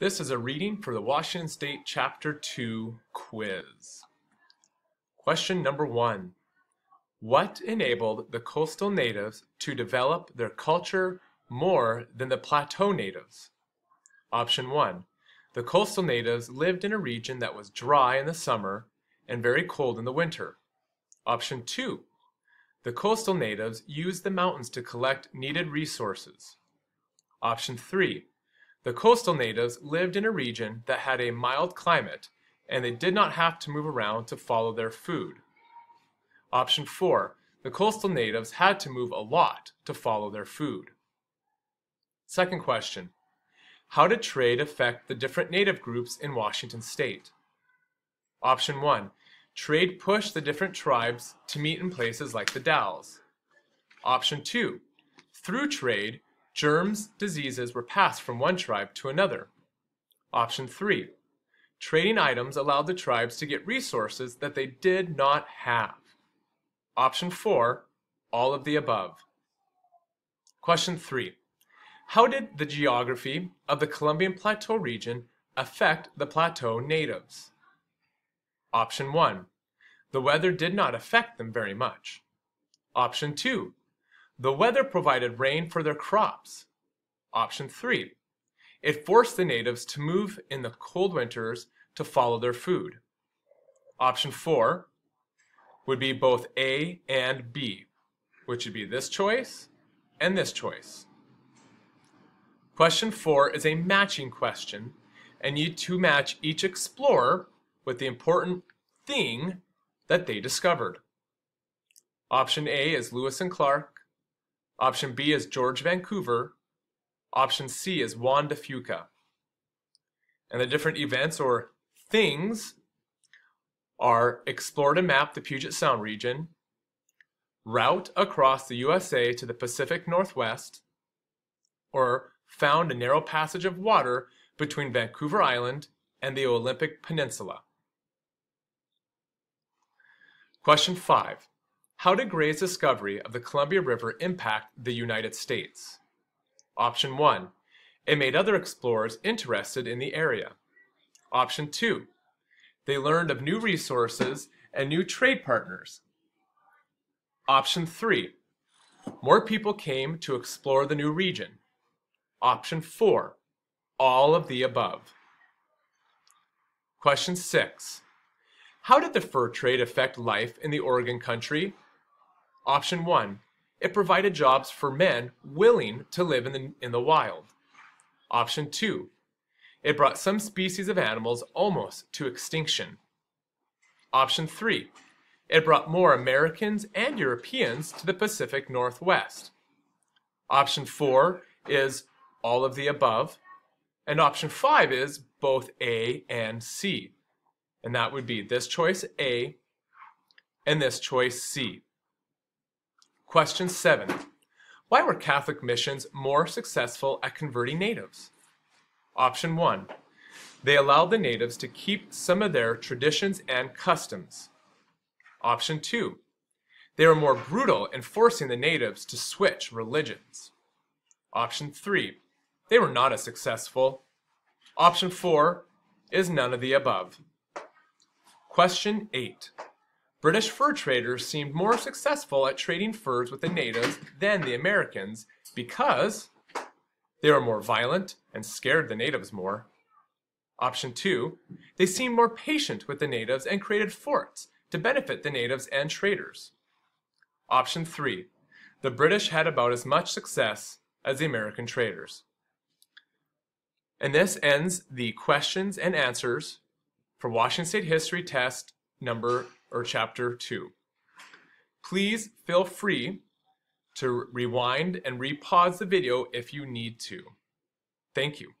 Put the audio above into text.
This is a reading for the Washington State Chapter 2 quiz. Question number one. What enabled the coastal natives to develop their culture more than the plateau natives? Option one. The coastal natives lived in a region that was dry in the summer and very cold in the winter. Option two. The coastal natives used the mountains to collect needed resources. Option three. The coastal natives lived in a region that had a mild climate and they did not have to move around to follow their food. Option 4. The coastal natives had to move a lot to follow their food. Second question. How did trade affect the different native groups in Washington state? Option 1. Trade pushed the different tribes to meet in places like the Dalles. Option 2. Through trade, germs, diseases were passed from one tribe to another. Option 3. Trading items allowed the tribes to get resources that they did not have. Option 4. All of the above. Question 3. How did the geography of the Columbian Plateau region affect the Plateau natives? Option 1. The weather did not affect them very much. Option 2. The weather provided rain for their crops. Option 3. It forced the natives to move in the cold winters to follow their food. Option 4 would be both A and B, which would be this choice and this choice. Question 4 is a matching question, and you to match each explorer with the important thing that they discovered. Option A is Lewis and Clark. Option B is George Vancouver. Option C is Juan de Fuca. And the different events or things are explored and map the Puget Sound region, route across the USA to the Pacific Northwest, or found a narrow passage of water between Vancouver Island and the Olympic Peninsula. Question 5. How did Gray's discovery of the Columbia River impact the United States? Option 1. It made other explorers interested in the area. Option 2. They learned of new resources and new trade partners. Option 3. More people came to explore the new region. Option 4. All of the above. Question 6. How did the fur trade affect life in the Oregon country? Option 1. It provided jobs for men willing to live in the, in the wild. Option 2. It brought some species of animals almost to extinction. Option 3. It brought more Americans and Europeans to the Pacific Northwest. Option 4 is all of the above. And option 5 is both A and C. And that would be this choice A and this choice C. Question 7. Why were Catholic missions more successful at converting natives? Option 1. They allowed the natives to keep some of their traditions and customs. Option 2. They were more brutal in forcing the natives to switch religions. Option 3. They were not as successful. Option 4 is none of the above. Question 8. British fur traders seemed more successful at trading furs with the natives than the Americans because they were more violent and scared the natives more. Option 2. They seemed more patient with the natives and created forts to benefit the natives and traders. Option 3. The British had about as much success as the American traders. And this ends the questions and answers for Washington State History Test number or chapter 2. Please feel free to rewind and repause the video if you need to. Thank you.